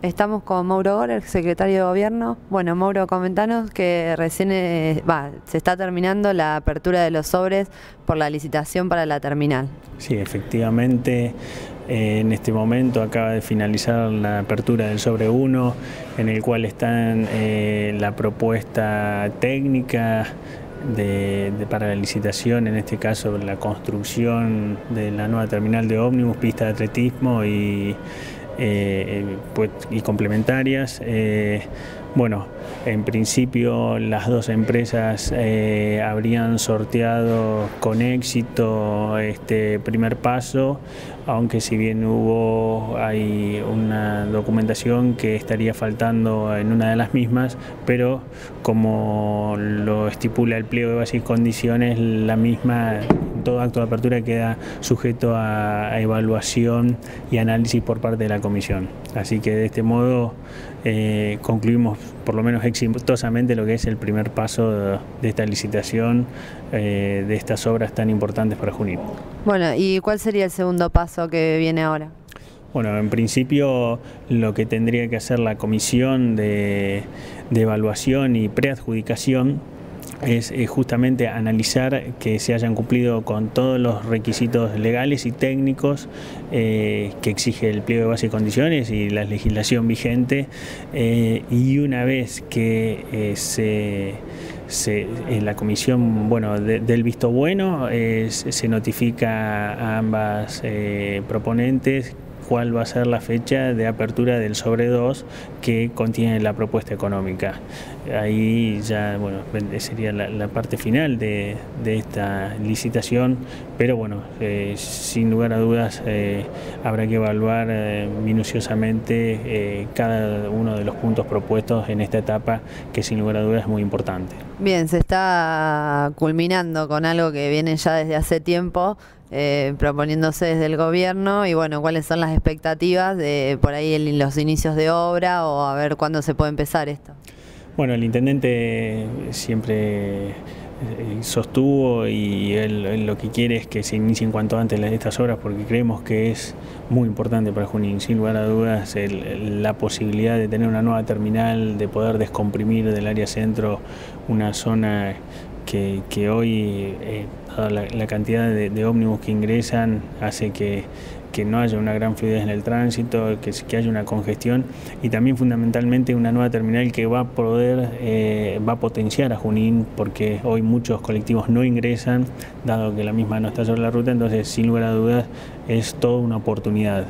Estamos con Mauro Gor, el secretario de Gobierno. Bueno, Mauro, comentanos que recién eh, se está terminando la apertura de los sobres por la licitación para la terminal. Sí, efectivamente, eh, en este momento acaba de finalizar la apertura del sobre 1, en el cual están eh, la propuesta técnica, para la licitación, en este caso la construcción de la nueva terminal de ómnibus, pista de atletismo y pues, y complementarias. Eh, bueno, en principio las dos empresas eh, habrían sorteado con éxito este primer paso, aunque si bien hubo hay una documentación que estaría faltando en una de las mismas, pero como lo estipula el pliego de bases y condiciones, la misma todo acto de apertura queda sujeto a, evaluación y análisis por parte de la comisión. Así que de este modo eh, concluimos por lo menos exitosamente lo que es el primer paso de, esta licitación eh, de estas obras tan importantes para Junín. Bueno, ¿y cuál sería el segundo paso que viene ahora? Bueno, en principio lo que tendría que hacer la comisión de, de evaluación y preadjudicación es justamente analizar que se hayan cumplido con todos los requisitos legales y técnicos eh, que exige el pliego de base y condiciones y la legislación vigente eh, y una vez que eh, se, en la comisión bueno, del visto bueno se notifica a ambas proponentes cuál va a ser la fecha de apertura del sobre 2 que contiene la propuesta económica. Ahí ya bueno, sería la, parte final de, esta licitación, pero bueno, eh, sin lugar a dudas eh, habrá que evaluar eh, minuciosamente cada uno de los puntos propuestos en esta etapa que sin lugar a dudas es muy importante. Bien, se está culminando con algo que viene ya desde hace tiempo, eh, proponiéndose desde el gobierno y bueno, cuáles son las expectativas de por ahí los inicios de obra o a ver cuándo se puede empezar esto. Bueno, el intendente siempre eh, sostuvo y él, lo que quiere es que se inicien cuanto antes estas obras porque creemos que es muy importante para Junín, sin lugar a dudas la posibilidad de tener una nueva terminal, de poder descomprimir del área centro una zona que, hoy, eh, la, cantidad de, ómnibus que ingresan, hace que, no haya una gran fluidez en el tránsito, que, que, haya una congestión y también fundamentalmente una nueva terminal que va a poder, eh, va a potenciar a Junín porque hoy muchos colectivos no ingresan, dado que la misma no está sobre la ruta, entonces sin lugar a dudas es toda una oportunidad.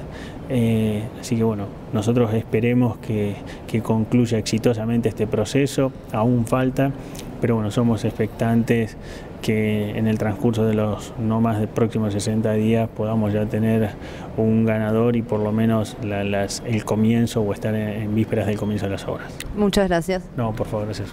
Eh, así que bueno, nosotros esperemos que, que concluya exitosamente este proceso, aún falta, pero bueno, somos expectantes que en el transcurso de los no más de próximos 60 días podamos ya tener un ganador y por lo menos el comienzo o estar en, en vísperas del comienzo de las obras. Muchas gracias. No, por favor, gracias.